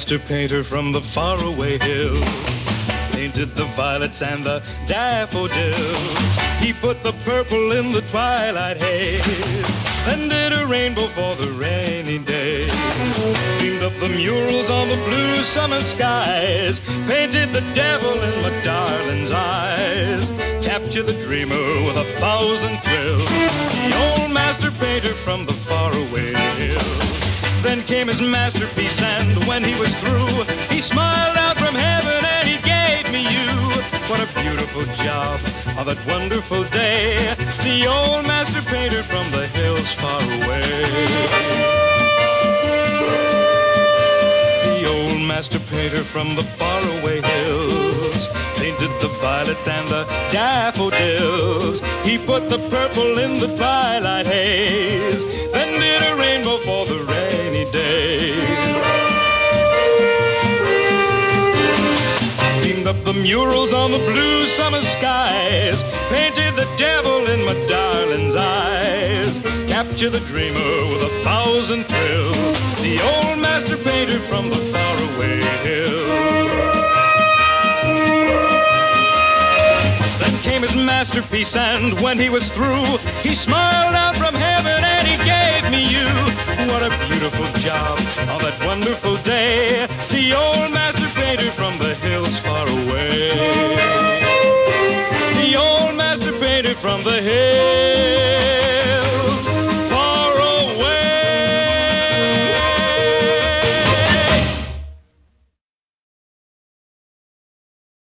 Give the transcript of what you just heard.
master painter from the faraway hills painted the violets and the daffodils. He put the purple in the twilight haze, then did a rainbow for the rainy days. Dreamed up the murals on the blue summer skies, painted the devil in my darling's eyes. Capture the dreamer with a thousand thrills, the old master painter from the faraway masterpiece, and when he was through, he smiled out from heaven and he gave me you. What a beautiful job on that wonderful day. The old master painter from the hills far away. The old master painter from the faraway hills painted the violets and the daffodils. He put the purple in the twilight haze, up the murals on the blue summer skies, painted the devil in my darling's eyes. Capture the dreamer with a thousand thrills, the old master painter from the faraway hills. Then came his masterpiece, and when he was through, he smiled out from heaven and he gave me you. What a beautiful job on that wonderful day. From the hills